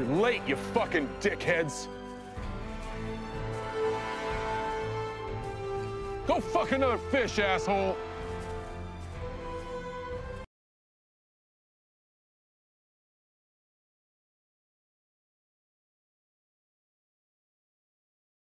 You're late, you fucking dickheads. Go fuck another fish, asshole.